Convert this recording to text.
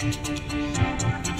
Música